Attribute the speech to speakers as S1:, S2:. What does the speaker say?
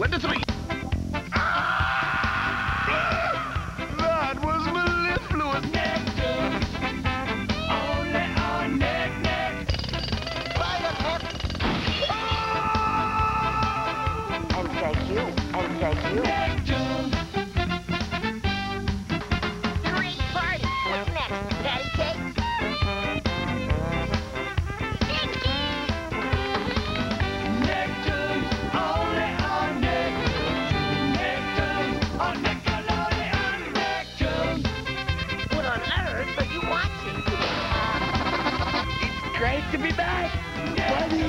S1: One, two, three. three. That was mellifluous.
S2: Only neck, neck. You.
S3: great to be back.